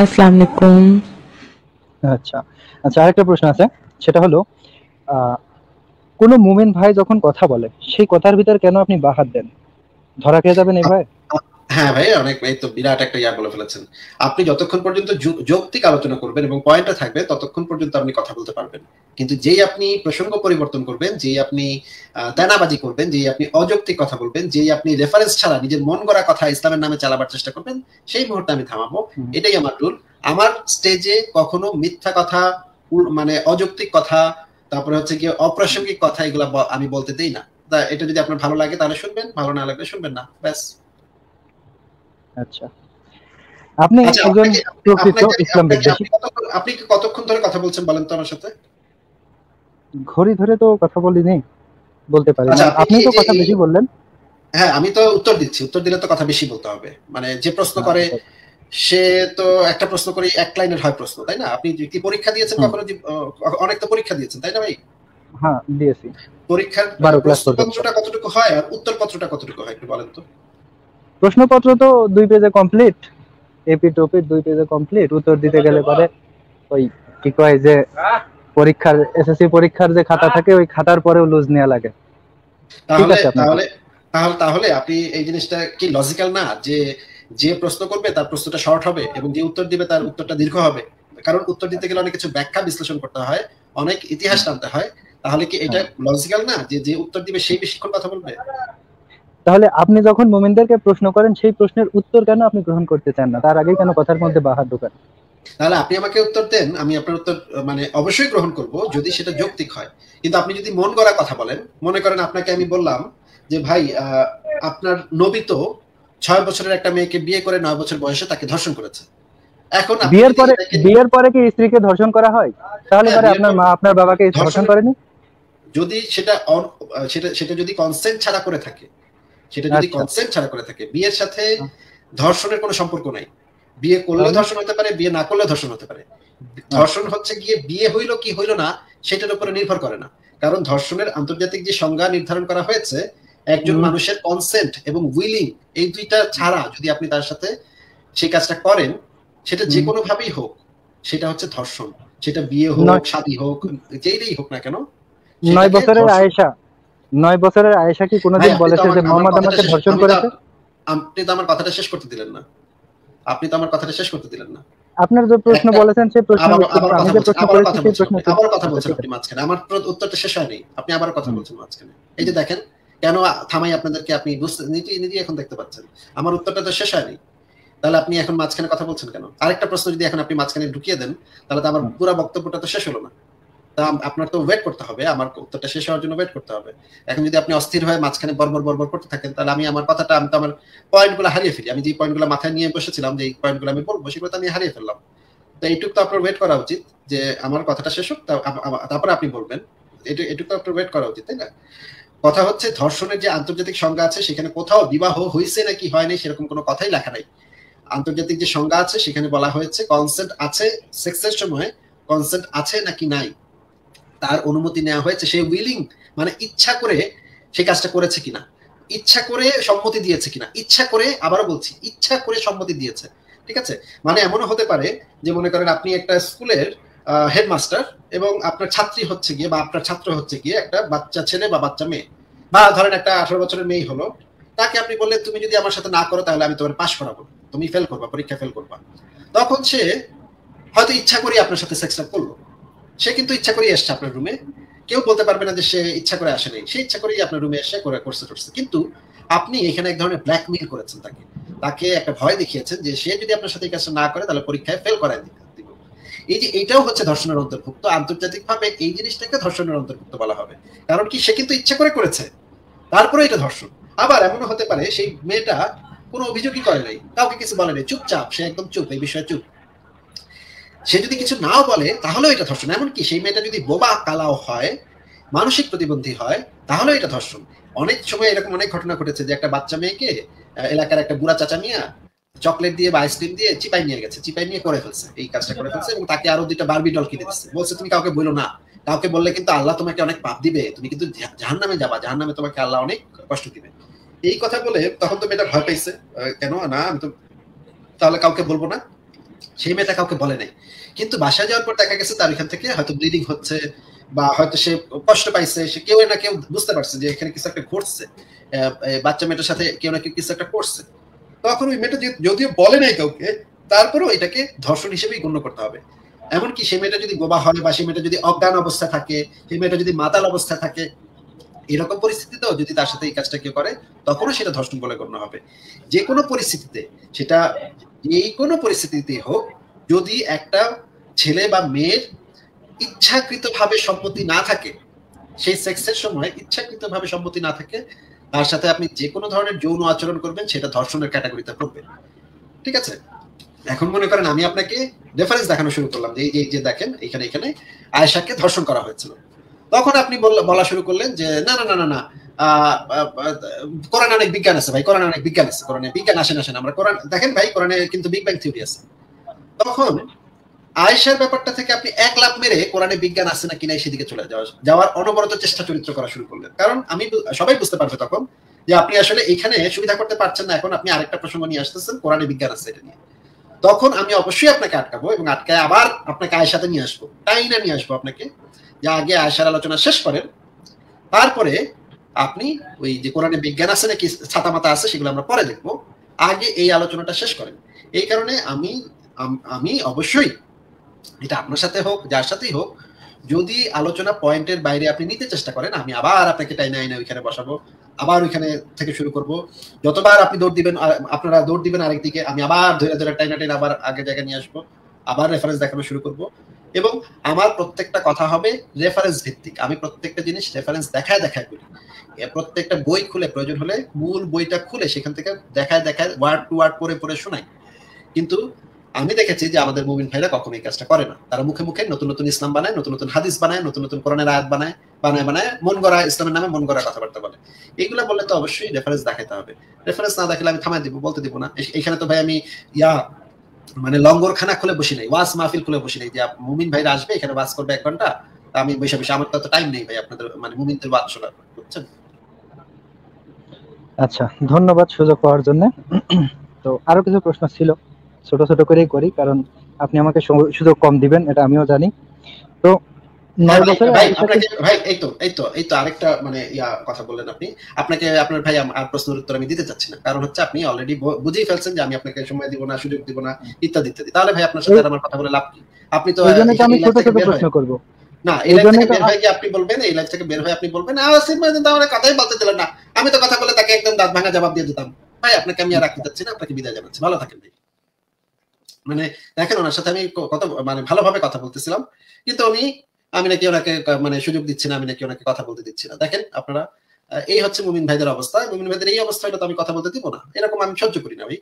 আসসালামু আলাইকুম আচ্ছা আচ্ছা আরেকটা প্রশ্ন আছে। সেটা হলো কোনো মুমিন ভাই যখন কথা বলে, সেই কথার ভিতর কেন আপনি বাহাত দেন? ধরা খেয়ে যাবেন এই ভাই? হ্যাঁ ভাই অনেক এই তো বিরাট একটা ইয়া বলে ফেলেছেন। আপনি যতক্ষণ পর্যন্ত যৌক্তিক আলোচনা করবেন এবং পয়েন্টটা থাকবে ততক্ষণ পর্যন্ত আপনি কথা বলতে পারবেন। কিন্তু যেই আপনি প্রসঙ্গ পরিবর্তন করবেন যেই আপনি দানাবাজি করবেন যেই আপনি অযৌক্তিক কথা বলবেন যেই আপনি রেফারেন্স ছাড়া নিজের মন গড়া কথা ইসলামের নামে চালাবার চেষ্টা করবেন সেই মুহূর্তে আমি থামাবো। এটাই আমার রুল আমার স্টেজে কখনো মিথ্যা কথা মানে অযৌক্তিক কথা তারপরে হচ্ছে কি অপ্রাসঙ্গিক কথা এগুলা আমি বলতে দেই না। এটা যদি আপনার ভালো লাগে তাহলে শুনবেন ভালো না লাগলে শুনবেন না। ব্যাস। আচ্ছা। আপনি আচ্ছা, একজন প্রকৃত ইসলাম বিদ্বেষী আপনি কতক্ষণ- ধরে কথা বলছেন বলেন তো আমার সাথে? ঘড়ি ধরে তো কথা বলিনি বলতে পারি আচ্ছা, আপনি তো কথা বেশি বললেন। হ্যাঁ আমি তো উত্তর দিচ্ছি। উত্তর দিলে তো কথা বেশি বলতে হবে। মানে যে প্রশ্ন করে সে তো একটা প্রশ্ন করে এক লাইনের হয় প্রশ্ন তাই না? আপনি কি পরীক্ষা দিয়েছেন। কখনো? অনেক তো পরীক্ষা দিয়েছেন তাই না ভাই? হ্যাঁ দিয়েছি। পরীক্ষার। প্রশ্নপত্রটা কতটুকু হয় আর উত্তরপত্রটা কতটুকু হয় একটু বলেন তো। প্রশ্নপত্র তো দুই পেজে কমপ্লিট এপি টপি দুই পেজে কমপ্লিট উত্তর দিতে গেলে পরে ওই কি কয় যে পরীক্ষার এসএসসি পরীক্ষার যে খাতা থাকে ওই খাতার পরেও লুজ নেওয়া লাগে। তাহলে আছে তাহলে তাহলে তাহলে আপনি এই জিনিসটা কি লজিক্যাল না? যে যে প্রশ্ন করবে তার প্রশ্নটা শর্ট হবে এবং যে উত্তর দিবে তার উত্তরটা দীর্ঘ হবে। কারণ উত্তর দিতে গেলে অনেক কিছু ব্যাখ্যা বিশ্লেষণ করতে হয় অনেক ইতিহাস জানতে হয়। তাহলে কি এটা লজিক্যাল না? যে যে উত্তর দিবে সেই বেশিক্ষণ কথা বলবে? তাহলে আপনি যখন মোমিনদেরকে প্রশ্ন করেন সেই প্রশ্নের উত্তর কেন আপনি গ্রহণ করতে চান না? তার আগেই কেন কথার মধ্যে বাহার ঢোকান? তাহলে আপনি আমাকে উত্তর দেন আমি আপনার উত্তর মানে অবশ্যই গ্রহণ করব যদি সেটা যৌক্তিক হয়। কিন্তু আপনি যদি মন গড়া কথা বলেন মনে করেন আপনাকে আমি বললাম যে ভাই আপনার নবী তো ছয় বছরের একটা মেয়েকে বিয়ে করে নয় বছর বয়সে তাকে ধর্ষণ করেছে। এখন বিয়ের পরে বিয়ের পরে কি স্ত্রীকে ধর্ষণ করা হয়? তাহলে হ্যাঁ, পরে আপনার মা আপনার বাবাকে ধর্ষণ- করেনি? যদি সেটা সেটা সেটা যদি কনসেন্ট ছাড়া করে থাকে সেটা যদি আচ্ছা। কনসেন্ট ছাড়া করে থাকে বিয়ের সাথে ধর্ষণের কোনো সম্পর্ক নাই। বিয়ে করলে ধর্ষণ হতে পারে বিয়ে না করলে ধর্ষণ হতে পারে। ধর্ষণ হচ্ছে গিয়ে বিয়ে হইল কি হইল না সেটার উপরে নির্ভর করে না। কারণ ধর্ষণের আন্তর্জাতিক যে সংজ্ঞা নির্ধারণ করা হয়েছে একজন মানুষের কনসেন্ট এবং উইলিং এই দুইটা ছাড়া যদি আপনি তার সাথে সেই কাজটা করেন সেটা যে কোনো ভাবেই হোক সেটা হচ্ছে ধর্ষণ। সেটা বিয়ে হোক। শাদী হোক যেইটাই হোক না কেন নয় বছরের আয়েশা। নয় বছরের আয়েশা কি কোনোদিন বলেছে যে মোহাম্মদ আমাকে ধর্ষণ করেছে? আপনি তো আমার কথাটা শেষ করতে দিলেন না। আপনি তো আমার কথাটা শেষ করতে দিলেন না। আপনার যে প্রশ্ন বলেছেন সেই প্রশ্ন আমি যে প্রশ্ন করেছি সেই প্রশ্ন আবার কথা বলছেন আপনি মাঝখানে। আমার উত্তরটা শেষ হয়নি। আপনি আবার কথা বলছেন মাঝখানে। এই যে দেখেন কেন থামাই আপনাদেরকে? আপনি বুঝতে নিজে নিজে এখন দেখতে পাচ্ছেন। আমার উত্তরটা তো শেষ হয়নি। তাহলে আপনি এখন মাঝখানে কথা বলছেন কেন? আরেকটা প্রশ্ন যদি এখন আপনি মাঝখানে ঢুকিয়ে দেন তাহলে তো আমার। পুরো বক্তব্যটা তো শেষ হলো না। আপনার তো ওয়েট করতে হবে, আমার উত্তরটা শেষ হওয়ার জন্য ওয়েট করতে হবে। এখন যদি আপনি অস্থির হয়ে মাঝখানে বরবর বরবর করতে থাকেন, তাহলে আমি আমার কথাটা, আমি তো আমার পয়েন্টগুলো হারিয়ে ফেলি। আমি যে পয়েন্টগুলো মাথায় নিয়ে বসেছিলাম যে এই পয়েন্টগুলো আমি বলব, সেগুলো আমি হারিয়ে ফেললাম। তো এইটুকু তো আপনার ওয়েট করা উচিত, যে আমার কথাটা শেষ হোক তারপরে আপনি বলবেন। এটু- এটুকু তো আপনার ওয়েট করা উচিত, তাই না? কথা হচ্ছে ধর্ষণের যে আন্তর্জাতিক সংজ্ঞা আছে, সেখানে কোথাও বিবাহ হয়েছে নাকি হয়নি, সেরকম কোনো কথাই লেখা নাই। আন্তর্জাতিক যে সংজ্ঞা আছে, সেখানে বলা হয়েছে কনসেন্ট আছে সেক্সের সময় কনসেন্ট আছে নাকি নাই। তার অনুমতি নেওয়া হয়েছে, সে উইলিং মানে ইচ্ছা করে সেই কাজটা করেছে কিনা। ইচ্ছা করে সম্মতি দিয়েছে কিনা। ইচ্ছা করে, আবারও বলছি, ইচ্ছা করে সম্মতি দিয়েছে। ঠিক আছে? মানে এমনও হতে পারে যে মনে করেন আপনি একটা স্কুলের হেডমাস্টার এবং আপনার ছাত্রী হচ্ছে গিয়ে বা আপনার ছাত্র হচ্ছে গিয়ে একটা বাচ্চা ছেলে বা বাচ্চা মেয়ে বা ধরেন একটা আঠারো বছরের মেয়ে হলো, তাকে আপনি বললেন, তুমি যদি আমার সাথে না করো তাহলে আমি তোমার পাশ করাবো। তুমি ফেল করবা, পরীক্ষা ফেল করবা। তখন সে হয়তো ইচ্ছা করে আপনার সাথে সেক্সটা করল। সে কিন্তু ইচ্ছা করে এসছে আপনার রুমে কেউ বলতে পারবে না যে সে ইচ্ছা করে আসেনি। সে ইচ্ছা করেই আপনার রুমে এসে করে করছে করছে। কিন্তু আপনি এখানে এক ধরনের ব্ল্যাকমেইল করেছেন তাকে। তাকে একটা ভয় দেখিয়েছেন যে সে যদি আপনার সাথে এই কাজটা না করে, তাহলে পরীক্ষায় ফেল করায় দিব। এই যে এটাও হচ্ছে ধর্ষণের অন্তর্ভুক্ত। আন্তর্জাতিক ভাবে এই জিনিসটাকে ধর্ষণের অন্তর্ভুক্ত বলা হবে। কারণ কি? সে কিন্তু ইচ্ছা করে করেছে। তারপরে এটা ধর্ষণ। আবার এমনও হতে পারে, সেই মেয়েটা কোনো অভিযোগই করে নাই। কাউকে কিছু বলে নাই। চুপচাপ, সে একদম চুপ, এই বিষয়ে চুপ। সে যদি কিছু নাও বলে, তাহলেও এটা ধর্ষণ। এমনকি সেই মেয়েটা যদি বোবা কালাও হয়, মানসিক প্রতিবন্ধী হয়, তাহলেও এটা ধর্ষণ। অনেক সময় এরকম অনেক ঘটনা ঘটেছে যে একটা বাচ্চা মেয়েকে এলাকার একটা বুড়া চাচা মিয়া চকলেট দিয়ে বা আইসক্রিম দিয়ে চিপাই নিয়ে গেছে, চিপাই নিয়ে করে ফেলছে, এই কাজটা করে ফেলছে এবং তাকে আরও দুইটা বারবি ডল কিনে দিচ্ছে। বলছে, তুমি কাউকে বলো না। কাউকে বললে কিন্তু আল্লাহ তোমাকে অনেক পাপ দিবে। তুমি কিন্তু জাহান নামে যাবা। জাহান নামে তোমাকে আল্লাহ অনেক কষ্ট দিবে। এই কথা বলে তখন তো মেয়েটা ভয় পাইছে কেন? না, আমি তো তাহলে কাউকে বলব না? সেই মেয়েটা কাউকে বলে নাই। কিন্তু বাসায় যাওয়ার পর দেখা গেছে তার এখান থেকে হয়তো ব্লিডিং হচ্ছে বা হয়তো সে কষ্ট পাইছে, সে কেউ না কেউ বুঝতে পারছে যে এখানে কিছু একটা ঘটছে। বাচ্চা মেয়েটার সাথে কেউ না কেউ কিছু একটা করছে। তখন ওই মেয়েটা যদিও বলে নাই কাউকে, তারপরেও এটাকে ধর্ষণ হিসেবেই গণ্য করতে হবে। এমনকি সে মেয়েটা যদি গোবা হয় বা সে মেয়েটা যদি অজ্ঞান অবস্থা থাকে সেই মেয়েটা যদি মাতাল অবস্থা থাকে এরকম পরিস্থিতিতেও যদি তার সাথে এই কাজটা কেউ করে, তখনও সেটা ধর্ষণ বলে গণ্য হবে। যে কোনো পরিস্থিতিতে, সেটা এই কোনো পরিস্থিতিতে হোক, যদি একটা ছেলে বা মেয়ের ইচ্ছাকৃতভাবে সম্মতি না থাকে, সেই সেক্সের সময় ইচ্ছাকৃতভাবে সম্মতি না থাকে, তার সাথে আপনি যে কোনো ধরনের যৌন আচরণ করবেন, সেটা ধর্ষণের ক্যাটাগরিতে পড়বে। ঠিক আছে? এখন মনে করেন আমি আপনাকে রেফারেন্স দেখানো শুরু করলাম, যে এই যে দেখেন, এখানে এখানে আয়েশাকে ধর্ষণ করা হয়েছিল। তখন আপনি বলা শুরু করলেন যে, না না না না না কোরআন অনেক বিজ্ঞান আছে ভাই, কোরআন অনেক বিজ্ঞান আছে, কোরআনে বিজ্ঞান আসেন আসেন, আমরা কোরআন, দেখেন ভাই, কোরআনে কিন্তু বিগ ব্যাং থিওরি আছে। তখন ব্যাপারটা থেকে আপনি এক লাভ মেরে কোরআনে বিজ্ঞান আছে না কিনা সেদিকে চলে যাওয়া, যাওয়ার অনবরত চেষ্টা চরিত্র করা শুরু করলেন। কারণ আমি সবাই বুঝতে পারবে তখন যে আপনি আসলে এখানে সুবিধা করতে পারছেন না, এখন আপনি আরেকটা প্রসঙ্গ নিয়ে আসতেছেন কোরআনে বিজ্ঞান আছে এটা নিয়ে। তখন আমি অবশ্যই আপনাকে আটকাবো এবং আটকায় আবার আপনাকে আয়েশাতে নিয়ে আসব তাই না নিয়ে আসব আপনাকে। যে আগে আয়েশার আলোচনা শেষ করেন, তারপরে আপনি ওই যে কোরআনে বিজ্ঞান আছে নাকি ছাতা মাতা আছে সেগুলো আমরা পরে দেখব। আগে এই আলোচনাটা শেষ করেন। এই কারণে আমি আমি অবশ্যই এটা আপনার সাথে হোক, যার সাথেই হোক, যদি আলোচনা পয়েন্টের বাইরে আপনি নিতে চেষ্টা করেন, আমি আবার আপনাকে টাইনে আইনে ওইখানে বসাবো, আবার ওইখানে থেকে শুরু করব। যতবার আপনি দৌড় দিবেন আপনারা দৌড় দিবেন আরেক দিকে আমি আবার ধরে ধরে টাইনা টাইন আবার আগে জায়গায় নিয়ে আসব, আবার রেফারেন্স দেখানো শুরু করব। এবং আমার প্রত্যেকটা কথা হবে রেফারেন্স ভিত্তিক। আমি প্রত্যেকটা জিনিস রেফারেন্স দেখায় দেখায় করি। প্রত্যেকটা বই খুলে, প্রয়োজন হলে মূল বইটা খুলে সেখান থেকে দেখায় দেখায় ওয়ার্ড টু ওয়ার্ড পরে পরে শোনাই। কিন্তু আমি দেখেছি যে আমাদের মুমিন ভাইরা কখনো এই কাজটা করে না। তারা মুখে মুখে নতুন নতুন ইসলাম বানায়, নতুন নতুন হাদিস বানায়, নতুন নতুন কোরআনের আয়াত বানায় বানায় বানায়, মন গড়া ইসলামের নামে মন গড়া কথাবার্তা বলে। এইগুলো বললে তো অবশ্যই রেফারেন্স দেখাতে হবে। রেফারেন্স না দেখালে আমি থামাই দিব, বলতে দিব না। এখানে তো ভাই আমি ইয়া মানে লঙ্গরখানা খুলে বসি নাই, ওয়াজ মাহফিল খুলে বসি নাই যে মুমিন ভাইরা আসবে, এখানে ওয়াজ করবে এক ঘণ্টা আমি বসে বসে, আমার তো টাইম নেই ভাই আপনাদের মানে মুমিনদের ওয়াজ শোনার, বুঝছেন? আচ্ছা ধন্যবাদ সুযোগ পাওয়ার জন্য। তো আরও কিছু প্রশ্ন ছিল, ছোট ছোট করেই করি, কারণ আপনি আমাকে সুযোগ কম দিবেন, এটা আমিও জানি। তো ভাই এই তো এই তো এই তো আরেকটা মানে ইয়া কথা বললেন আপনি। আপনাকে আপনার ভাই আর প্রশ্নের উত্তর আমি দিতে চাচ্ছি না। কারণ হচ্ছে আপনি অলরেডি বুঝেই ফেলছেন যে আমি আপনাকে সময় দিব না সুযোগ দিব না ইত্যাদি ইত্যাদি। তাহলে ভাই আপনার সাথে আমার কথা বলে লাভ কি? আপনি তো আমি ছোট ছোট প্রশ্ন করব। না এই লাইফ থেকে বের হয়ে আপনি বলবেন? এই লাইফ থেকে বের হয়ে আপনি বলবেন? আসিফ মাঝে তাহলে কথাই বলতে দিলেন না। আমি তো কথা বলে তাকে একদম দাঁত ভাঙা জবাব দিয়ে দিতাম। ভাই আপনাকে আমি আর রাখতে চাচ্ছি না আপনাকে বিদায় জানাচ্ছি। ভালো থাকেন ভাই। মানে দেখেন ওনার সাথে আমি কত মানে ভালোভাবে কথা বলতেছিলাম। কিন্তু আমি আমি নাকি ওনাকে মানে সুযোগ দিচ্ছি না, আমি নাকি ওনাকে কথা বলতে দিচ্ছি না। দেখেন আপনারা এই হচ্ছে মুমিন ভাইদের অবস্থা। মুমিন ভাইদের এই অবস্থা হলে তো আমি কথা বলতে দিব না। এরকম আমি সহ্য করি না ভাই।